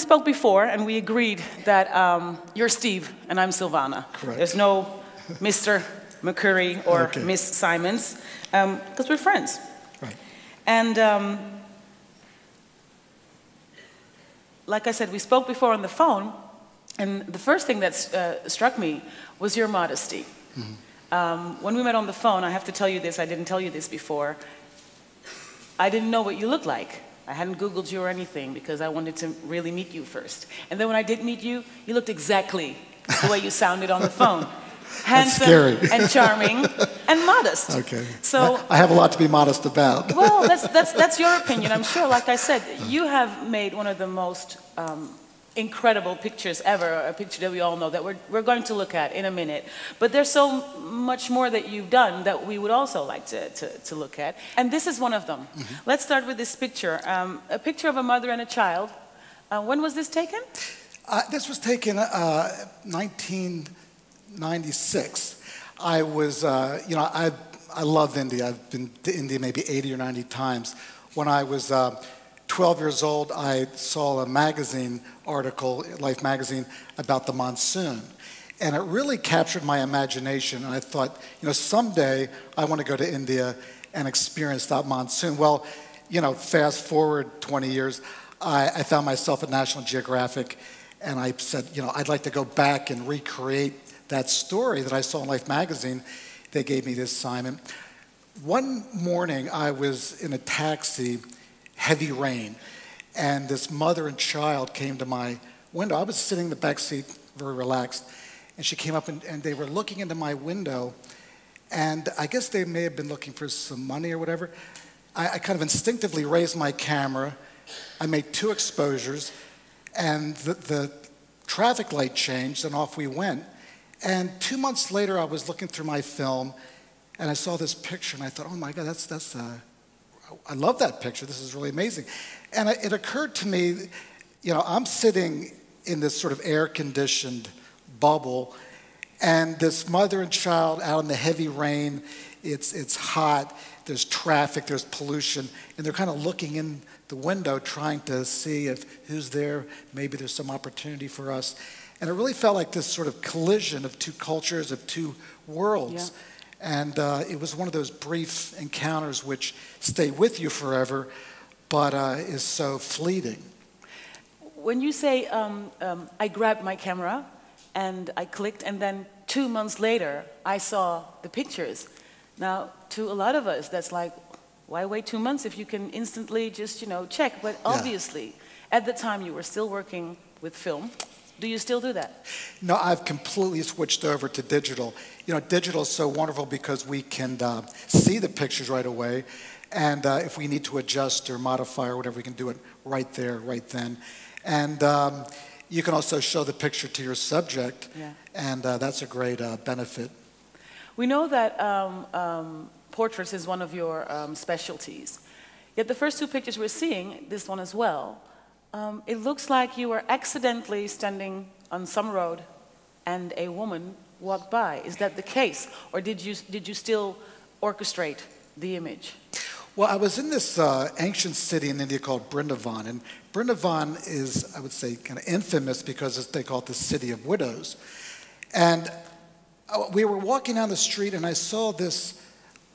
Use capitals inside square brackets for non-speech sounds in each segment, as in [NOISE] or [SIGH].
spoke before, and we agreed that um, you're Steve and I'm Silvana. Correct. There's no Mr. McCurry or Okay. Miss Simons, because we're friends. Right. And um, like I said, we spoke before on the phone, and the first thing that uh, struck me was your modesty. Um, when we met on the phone, I have to tell you this, I didn't tell you this before. I didn't know what you looked like. I hadn't Googled you or anything because I wanted to really meet you first. And then when I did meet you, you looked exactly the way you sounded on the phone. [LAUGHS] Handsome [LAUGHS] and charming and modest. Okay. So I, I have a lot to be modest about. well, that's, that's, [LAUGHS] that's your opinion, I'm sure. Like I said, you have made one of the most um, incredible pictures ever, a picture that we all know that we're, we're going to look at in a minute. But there's so much more that you've done that we would also like to, to, to look at. And this is one of them. Let's start with this picture um, a picture of a mother and a child. Uh, when was this taken? Uh, this was taken uh, 1996. I was, uh, you know, I, I love India. I've been to India maybe 80 or 90 times. When I was uh, 12 years old, I saw a magazine article, Life magazine, about the monsoon. And it really captured my imagination. And I thought, you know, someday I want to go to India and experience that monsoon. Well, you know, fast forward 20 years, I, I found myself at National Geographic and I said, you know, I'd like to go back and recreate that story that I saw in Life magazine. They gave me this assignment. One morning, I was in a taxi, heavy rain, and this mother and child came to my window. I was sitting in the back seat, very relaxed, and she came up and, and they were looking into my window, and I guess they may have been looking for some money or whatever. I, I kind of instinctively raised my camera. I made two exposures, and the, the traffic light changed, and off we went. And two months later, I was looking through my film, and I saw this picture, and I thought, oh my God, that's, that's uh, I love that picture. This is really amazing. And it occurred to me, you know, I'm sitting in this sort of air conditioned bubble, and this mother and child out in the heavy rain, it's, it's hot, there's traffic, there's pollution, and they're kind of looking in the window trying to see if who's there, maybe there's some opportunity for us. And it really felt like this sort of collision of two cultures, of two worlds. And uh, it was one of those brief encounters which stay with you forever, but uh, is so fleeting. When you say, um, um, I grabbed my camera and I clicked, and then two months later, I saw the pictures. Now, to a lot of us, that's like, why wait two months if you can instantly just, you know, check? But obviously, at the time, you were still working with film. Do you still do that? No, I've completely switched over to digital. You know, digital is so wonderful because we can uh, see the pictures right away. And uh, if we need to adjust or modify or whatever, we can do it right there, right then. And um, you can also show the picture to your subject, Yeah. and uh, that's a great uh, benefit. We know that um, um, portraits is one of your um, specialties. Yet the first two pictures we're seeing, this one as well, um, it looks like you were accidentally standing on some road and a woman walked by. Is that the case? Or did you, did you still orchestrate the image? Well, I was in this uh, ancient city in India called Brindavan, and Brindavan is, I would say, kind of infamous because they call it the city of widows. And uh, we were walking down the street, and I saw this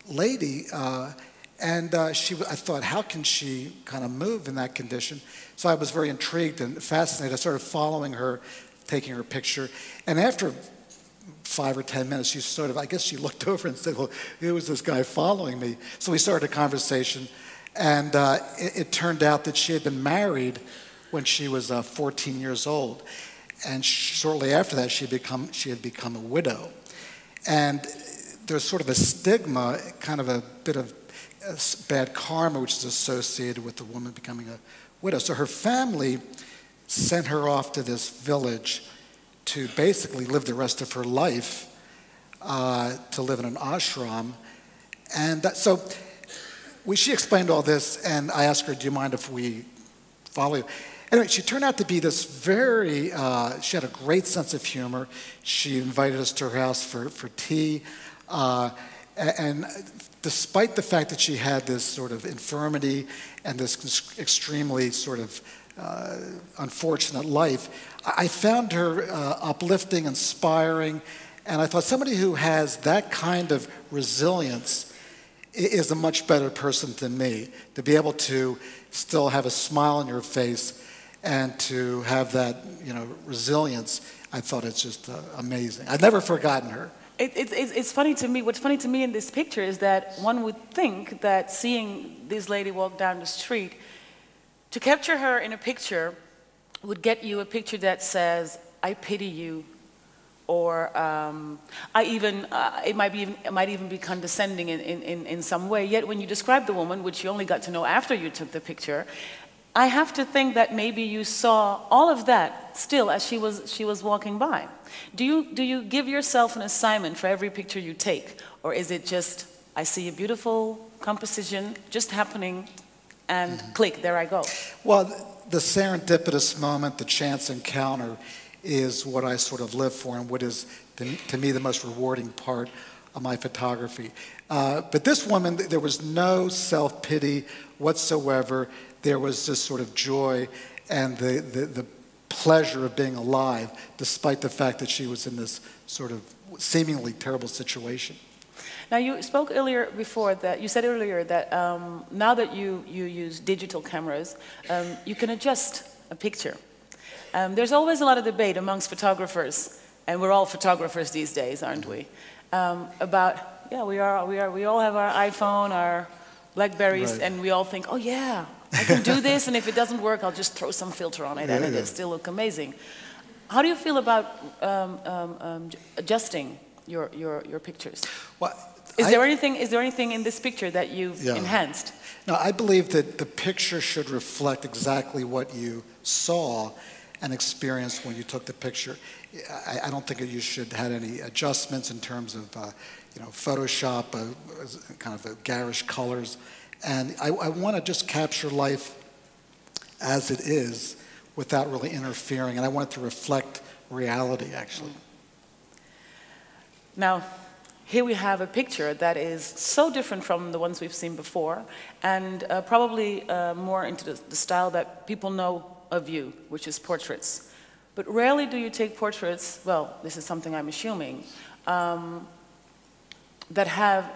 lady, uh, and uh, she, I thought, how can she kind of move in that condition? So I was very intrigued and fascinated. I started following her, taking her picture, and after five or ten minutes, she sort of, I guess she looked [LAUGHS] over and said, Well, who was this guy following me? So we started a conversation, and uh, it, it turned out that she had been married when she was uh, 14 years old. And shortly after that, she, had become, she had become a widow. And there's sort of a stigma, kind of a bit of bad karma, which is associated with the woman becoming a widow. So her family sent her off to this village to basically live the rest of her life, uh, to live in an ashram. And that, so we, she explained all this, and I asked her, Do you mind if we follow you? Anyway, she turned out to be this very, uh, she had a great sense of humor. She invited us to her house for, for tea. Uh, and despite the fact that she had this sort of infirmity and this extremely sort of uh, unfortunate life. I found her uh, uplifting, inspiring, and I thought somebody who has that kind of resilience is a much better person than me. To be able to still have a smile on your face and to have that, you know, resilience, I thought it's just uh, amazing. I've never forgotten her. It, it, it's funny to me, what's funny to me in this picture is that one would think that seeing this lady walk down the street, to capture her in a picture would get you a picture that says, I pity you, or um, I even, uh, it, might be even, it might even be condescending in, in, in some way. Yet when you describe the woman, which you only got to know after you took the picture, I have to think that maybe you saw all of that still as she was, she was walking by. Do you, do you give yourself an assignment for every picture you take? Or is it just, I see a beautiful composition just happening and mm-hmm. click, there I go? Well, the serendipitous moment, the chance encounter, is what I sort of live for and what is, the, to me, the most rewarding part of my photography. Uh, but this woman, there was no self pity whatsoever there was this sort of joy and the, the, the pleasure of being alive, despite the fact that she was in this sort of seemingly terrible situation. Now, you spoke earlier before that, you said earlier that um, now that you, you use digital cameras, um, you can adjust a picture. Um, there's always a lot of debate amongst photographers, and we're all photographers these days, aren't we? Um, about, yeah, we are, we are, we all have our iPhone, our Blackberries, right. and we all think, oh yeah, I can do this, and if it doesn't work, I'll just throw some filter on it, yeah, and it'll still look amazing. How do you feel about um, um, um, adjusting your, your, your pictures? Well, is I, there anything is there anything in this picture that you've yeah. enhanced? No, I believe that the picture should reflect exactly what you saw and experienced when you took the picture. I, I don't think you should have any adjustments in terms of uh, you know Photoshop, uh, kind of garish colors. And I, I want to just capture life as it is without really interfering. And I want it to reflect reality, actually. Now, here we have a picture that is so different from the ones we've seen before, and uh, probably uh, more into the, the, style that people know of you, which is portraits. But rarely do you take portraits, well, this is something I'm assuming, um, that have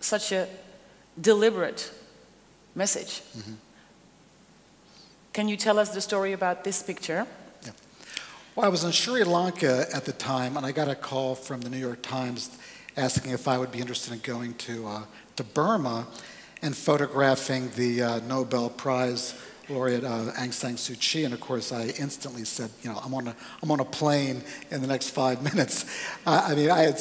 such a deliberate message. Mm -hmm. Can you tell us the story about this picture? Yeah. Well, I was in Sri Lanka at the time, and I got a call from the New York Times asking if I would be interested in going to, uh, to Burma and photographing the uh, Nobel Prize laureate uh, Aung San Suu Kyi. And of course, I instantly said, you know, I'm on a, I'm on a plane in the next five [LAUGHS] minutes. I mean, I had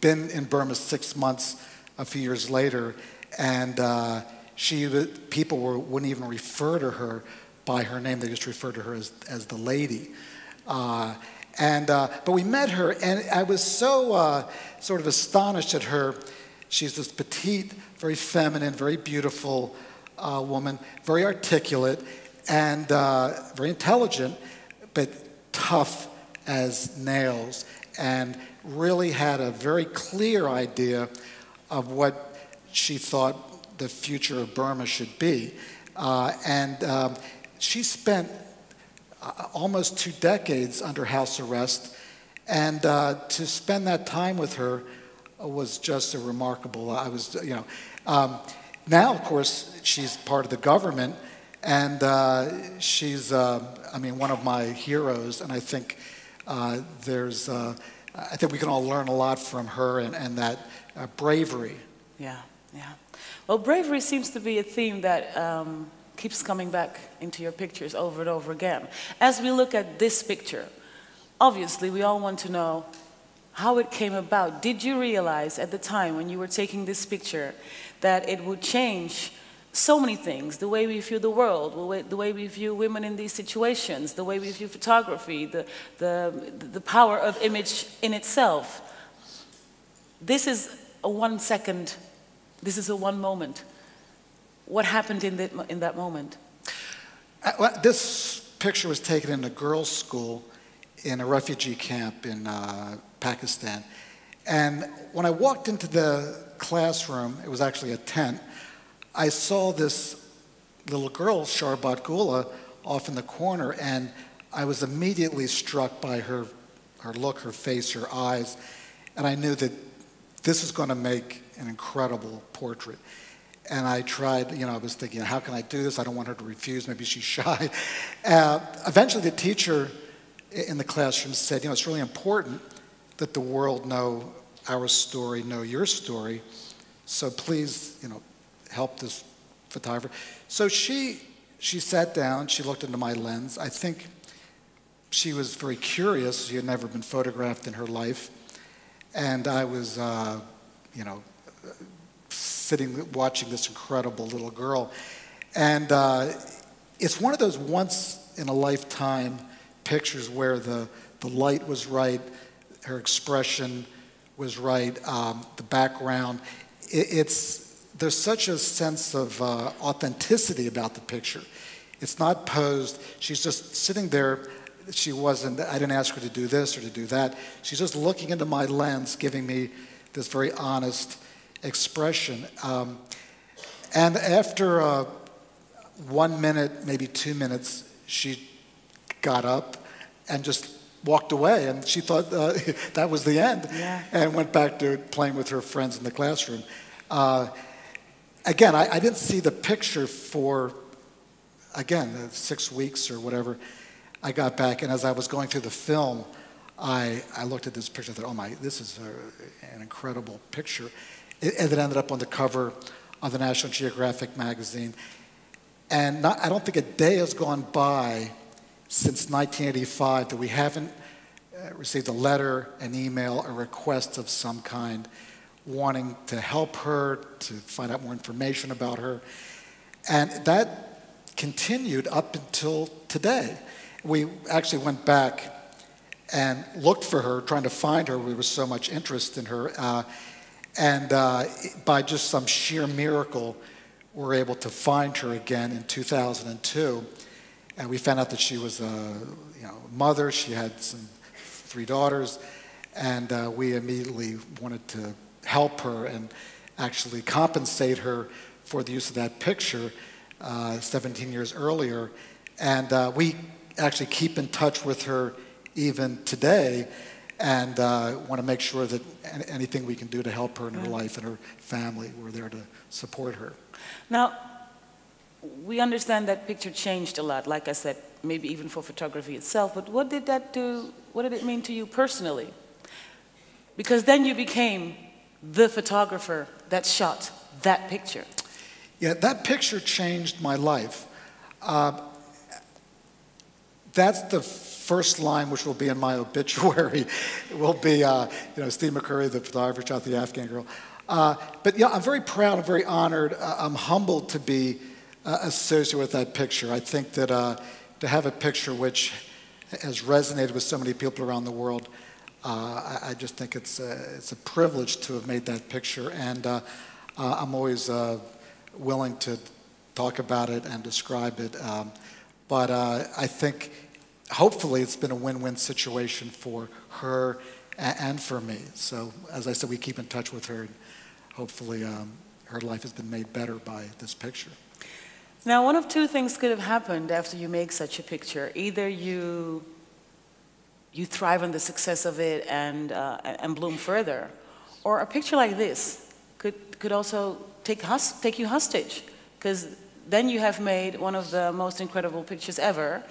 been in Burma six months a few years later, and uh, she, people were, wouldn't even refer to her by her name. They just referred to her as, as the lady. Uh, and, uh, but we met her, and I was so uh, sort of astonished at her. She's this petite, very feminine, very beautiful uh, woman, very articulate, and uh, very intelligent, but tough as nails, and really had a very clear idea of what she thought the future of Burma should be. Uh, and um, she spent uh, almost two decades under house arrest. And uh, to spend that time with her was just a remarkable. I was, you know, um, now of course she's part of the government, and uh, she's, uh, I mean, one of my heroes. And I think uh, there's, I think we can all learn a lot from her and, and that bravery yeah, yeah. Well, bravery seems to be a theme that um, keeps coming back into your pictures over and over again. As we look at this picture, obviously we all want to know how it came about. Did you realize at the time when you were taking this picture that it would change so many things the way we view the world, the way, we view women in these situations, the way we view photography, the, the, the power of image in itself. This is a one second this is a one moment. What happened in, the, in that moment? Uh, well, this picture was taken in a girls' school in a refugee camp in uh, Pakistan. And when I walked into the classroom, it was actually a tent, I saw this little girl, Sharbat Gula, off in the corner, and I was immediately struck by her, her look, her face, her eyes, and I knew that this is going to make an incredible portrait. And I tried, you know, I was thinking, how can I do this? I don't want her to refuse. Maybe she's [LAUGHS] shy. Uh, eventually, the teacher in the classroom said, you know, it's really important that the world know our story, know your story. So please, you know, help this photographer. So she, she sat down, she looked into my lens. I think she was very curious. She had never been photographed in her life. And I was, uh, you know, sitting watching this incredible little girl. And uh, it's one of those once in a lifetime pictures where the, the light was right, her expression was right, um, the background. It, it's, there's such a sense of uh, authenticity about the picture. It's not posed. She's just sitting there. She wasn't, I didn't ask her to do this or to do that. She's just looking into my lens, giving me this very honest expression. Um, and after uh, one minute, maybe two minutes, she got up and just walked away. And she thought uh, [LAUGHS] that was the end yeah. and went back to playing with her friends in the classroom. Uh, again, I, I, didn't see the picture for, again, six weeks or whatever. I got back, and as I was going through the film, I, I looked at this picture and thought, oh my, this is a, an incredible picture. It, it ended up on the cover of the National Geographic magazine. And not, I don't think a day has gone by since 1985 that we haven't uh, received a letter, an email, a request of some kind wanting to help her, to find out more information about her. And that continued up until today. We actually went back and looked for her, trying to find her. There was so much interest in her. Uh, and uh, by just some sheer miracle, we were able to find her again in 2002. And we found out that she was a you know, mother. She had some three daughters. And uh, we immediately wanted to help her and actually compensate her for the use of that picture uh, 17 years earlier. And uh, we actually keep in touch with her even today and uh, want to make sure that anything we can do to help her in her life and her family, we're there to support her. Now, we understand that picture changed a lot, like I said, maybe even for photography itself, but what did that do, what did it mean to you personally? Because then you became the photographer that shot that picture. Yeah, that picture changed my life. Uh, that's the first line, which will be in my obituary, [LAUGHS] will be, uh, you know, Steve McCurry, the photographer, shot the Afghan girl. Uh, but yeah, I'm very proud, I'm very honored, uh, I'm humbled to be uh, associated with that picture. I think that uh, to have a picture which has resonated with so many people around the world, uh, I, I, just think it's a, it's a privilege to have made that picture. And I'm always willing to talk about it and describe it. Um, but I think hopefully it's been a win-win situation for her and for me. So as I said, we keep in touch with her. And hopefully um, her life has been made better by this picture. Now, one of two things could have happened after you make such a picture. Either you, you thrive on the success of it and, uh, and bloom further, or a picture like this could, could also take, take you hostage, because then you have made one of the most incredible pictures ever.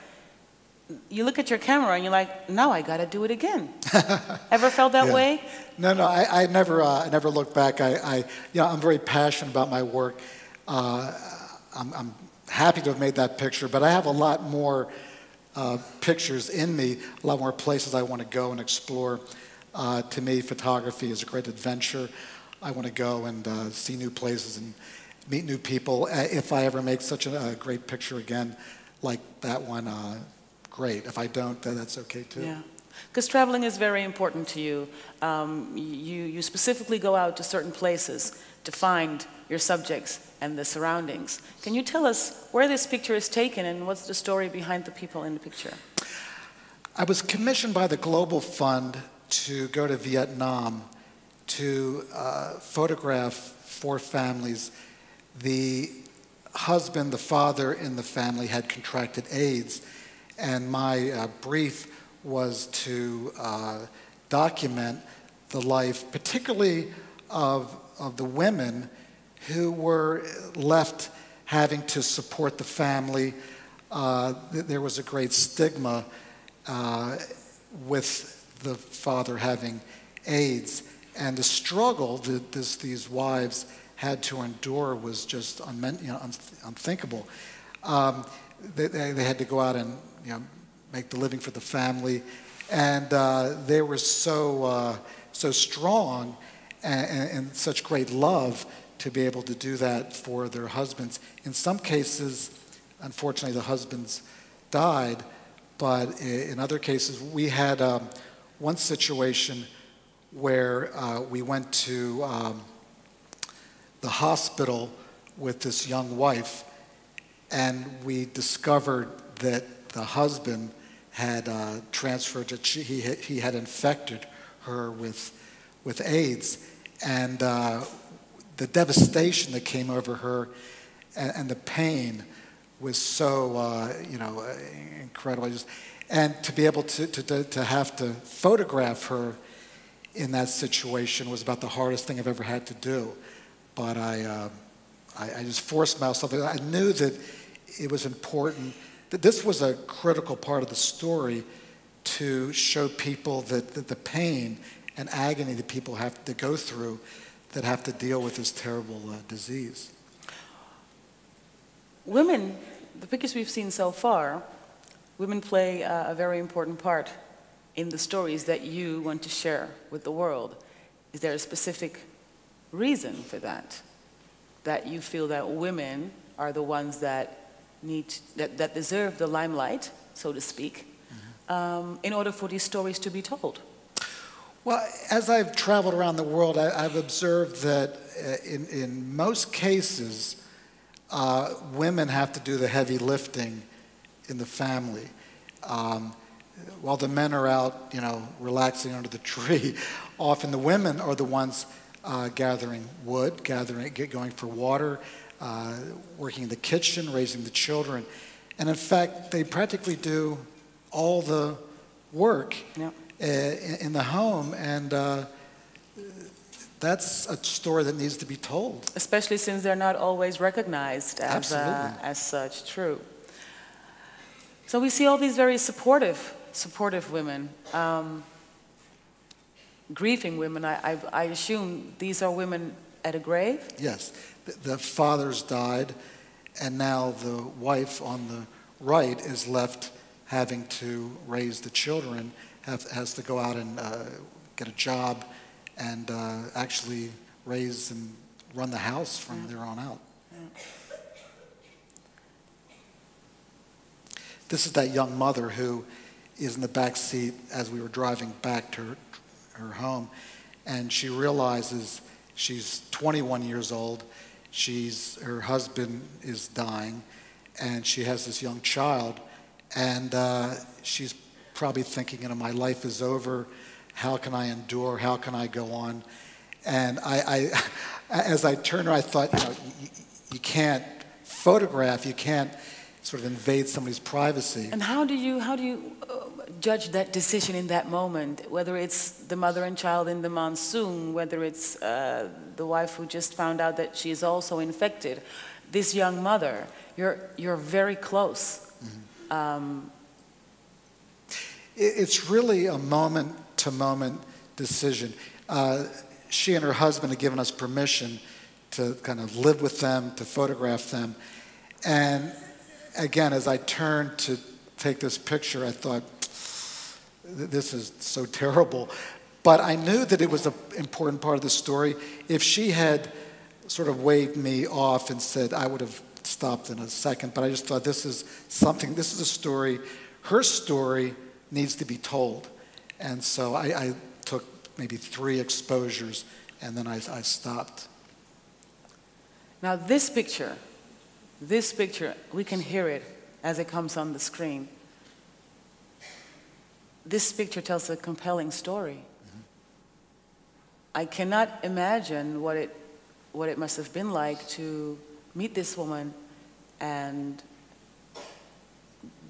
You look at your camera and you're like, now I got to do it again. [LAUGHS] Ever felt that yeah. way? No, no, I, I never, uh, I never look back. I, I, you know, I'm very passionate about my work. Uh, I'm, I'm, happy to have made that picture, but I have a lot more uh, pictures in me, a lot more places I want to go and explore. Uh, to me, photography is a great adventure. I want to go and uh, see new places and meet new people. Uh, if I ever make such a, a great picture again, like that one, uh, great. If I don't, then that's okay too. Yeah. Because traveling is very important to you. Um, you. You specifically go out to certain places to find your subjects and the surroundings. Can you tell us where this picture is taken and what's the story behind the people in the picture? I was commissioned by the Global Fund to go to Vietnam to uh, photograph four families. The husband, the father in the family, had contracted AIDS, and my uh, brief was to uh, document the life, particularly of, of the women who were left having to support the family. Uh, there was a great stigma uh, with the father having AIDS, and the struggle that this, these wives had to endure was just unmen- you know, unthinkable. Um, they, they, had to go out and you know, make the living for the family, and uh, they were so, uh, so strong and, and, such great love to be able to do that for their husbands. In some cases, unfortunately, the husbands died, but in other cases, we had um, one situation where uh, we went to um, the hospital with this young wife, and we discovered that the husband had uh, transferred, that she, he, he had infected her with, with AIDS. And uh, the devastation that came over her and, and the pain was so, uh, you know, incredible. Just, and to be able to, to, to have to photograph her in that situation was about the hardest thing I've ever had to do. But I, uh, I, I, just forced myself. I knew that it was important, that this was a critical part of the story to show people that, that the pain and agony that people have to go through that have to deal with this terrible uh, disease. Women, the pictures we've seen so far, women play uh, a very important part in the stories that you want to share with the world. Is there a specific reason for that? That you feel that women are the ones that need, that, that deserve the limelight, so to speak, mm -hmm. um, in order for these stories to be told? Well, as I've traveled around the world, I, have observed that uh, in, in most cases, uh, women have to do the heavy lifting in the family. Um, while the men are out, you know, relaxing under the [LAUGHS] tree, often the women are the ones uh, gathering wood, gathering, going for water, uh, working in the kitchen, raising the children. And in fact, they practically do all the work yep. uh, in, the home. And uh, that's a story that needs to be told. Especially since they're not always recognized as, uh, as such. True. So we see all these very supportive, supportive women. Um, grieving women, I, I, I, assume these are women at a grave? Yes. The, the fathers died, and now the wife on the right is left having to raise the children, have, has to go out and uh, get a job and uh, actually raise and run the house from yeah. there on out. Yeah. This is that young mother who is in the back seat as we were driving back to her, her home, and she realizes she's 21 years old. She's her husband is dying, and she has this young child, and uh, she's probably thinking, you know, my life is over. How can I endure? How can I go on? And I, I [LAUGHS] as I turned her, I thought, you know, you, you can't photograph, you can't sort of invade somebody's privacy. And how do you, how do you uh, judge that decision in that moment, whether it's the mother and child in the monsoon, whether it's uh, the wife who just found out that she is also infected, this young mother, you're, you're very close. Mm -hmm. um, it's really a moment to moment decision. Uh, she and her husband had given us permission to kind of live with them, to photograph them. And again, as I turned to take this picture, I thought, this is so terrible. But I knew that it was an important part of the story. If she had sort of waved me off and said, I would have stopped in a second. But I just thought, this is something, this is a story. Her story needs to be told. And so I, I took maybe three exposures and then I, I stopped. Now, this picture, this picture, we can hear it as it comes on the screen. This picture tells a compelling story. Mm-hmm. I cannot imagine what it, what it must have been like to meet this woman and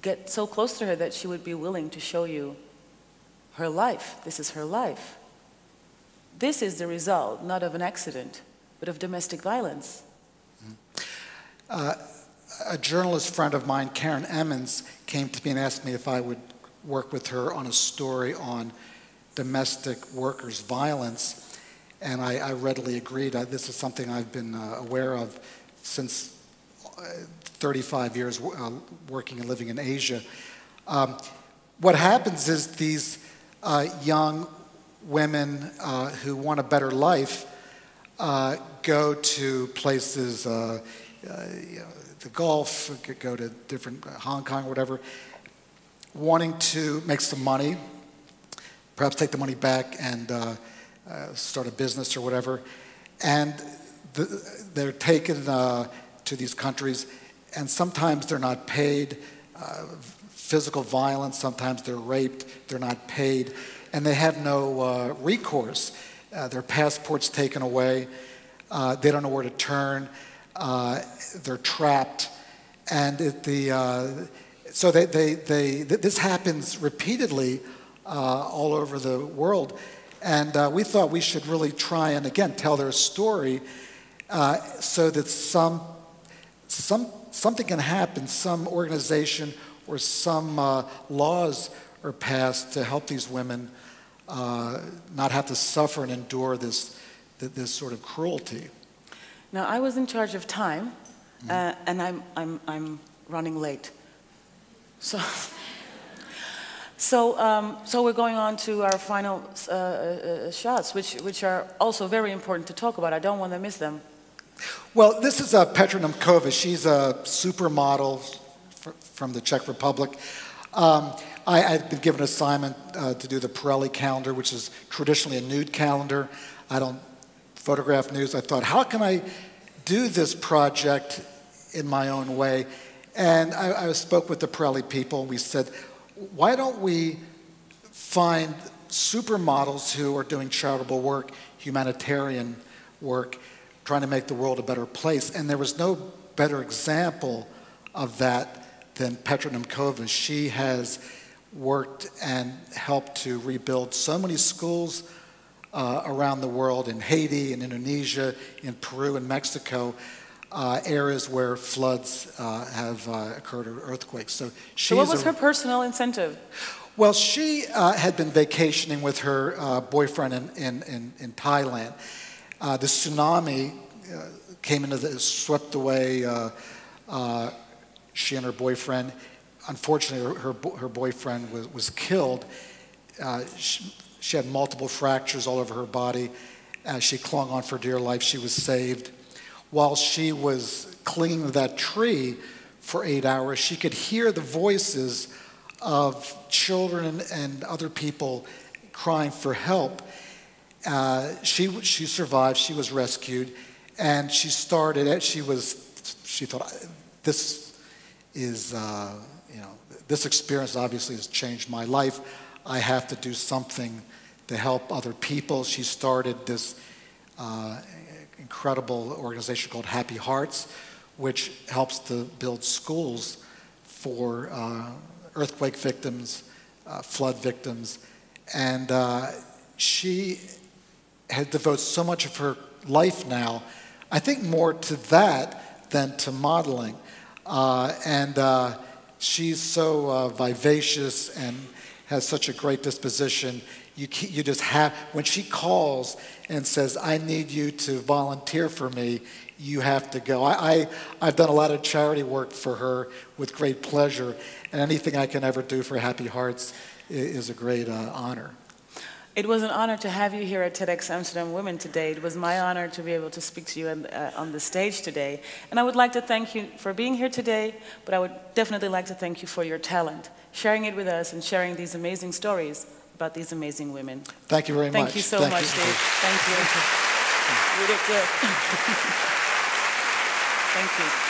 get so close to her that she would be willing to show you her life. This is her life. This is the result not of an accident, but of domestic violence. Uh, a journalist friend of mine, Karen Emmons, came to me and asked me if I would work with her on a story on domestic workers' violence. And I, I readily agreed. I, this is something I've been uh, aware of since uh, 35 years uh, working and living in Asia. Um, what happens is these uh, young women uh, who want a better life uh, go to places, uh, you know, the Gulf, go to different Hong Kong, or whatever, wanting to make some money, perhaps take the money back and start a business or whatever, and the, they're taken to these countries and sometimes they're not paid. Uh, physical violence, sometimes they're raped, they're not paid, and they have no uh, recourse. Uh, their passports taken away, uh, they don't know where to turn, uh, they're trapped, and it, the, uh, so they, they, they, this happens repeatedly all over the world. And we thought we should really try and, again, tell their story so that some, some something can happen, some organization or some uh, laws are passed to help these women uh, not have to suffer and endure this, this sort of cruelty. Now, I was in charge of time, uh, and I'm, I'm, I'm running late. So, [LAUGHS] so, um, so we're going on to our final uh, uh, shots, which, which are also very important to talk about. I don't want to miss them. Well, this is uh, Petra Nemcova. She's a supermodel from the Czech Republic. Um, I, have been given an assignment uh, to do the Pirelli calendar, which is traditionally a nude calendar. I don't photograph news. I thought, how can I do this project in my own way? And I, I spoke with the Pirelli people, and we said, why don't we find supermodels who are doing charitable work, humanitarian work, trying to make the world a better place. And there was no better example of that than Petra Nemcova. She has worked and helped to rebuild so many schools uh, around the world in Haiti, in Indonesia, in Peru, and Mexico. Uh, areas where floods uh, have uh, occurred or earthquakes. So, so what was a, her personal incentive? Well, she uh, had been vacationing with her uh, boyfriend in, in, in, in Thailand. Uh, the tsunami uh, came into the, swept away uh, uh, she and her boyfriend. Unfortunately, her, her, her boyfriend was, was killed. She, she, had multiple fractures all over her body. As she clung on for dear life, she was saved. While she was clinging to that tree for eight hours, she could hear the voices of children and, other people crying for help. Uh, she, she survived, she was rescued, and she started. She was, she thought, this is, uh, you know, this experience obviously has changed my life. I have to do something to help other people. She started this uh, incredible organization called Happy Hearts, which helps to build schools for uh, earthquake victims, uh, flood victims. And uh, she has devoted so much of her life now, I think more to that than to modeling. Uh, and uh, she's so vivacious and has such a great disposition. You, you just have, when she calls and says, I need you to volunteer for me, you have to go. I, I, have done a lot of charity work for her with great pleasure, and anything I can ever do for Happy Hearts is, a great uh, honor. It was an honor to have you here at TEDx Amsterdam Women today. It was my honor to be able to speak to you on, uh, on the stage today. And I would like to thank you for being here today, but I would definitely like to thank you for your talent, sharing it with us and sharing these amazing stories about these amazing women. Thank you very thank much. Thank you so thank much, you. Dave. Thank you. You did good. thank you. [LAUGHS]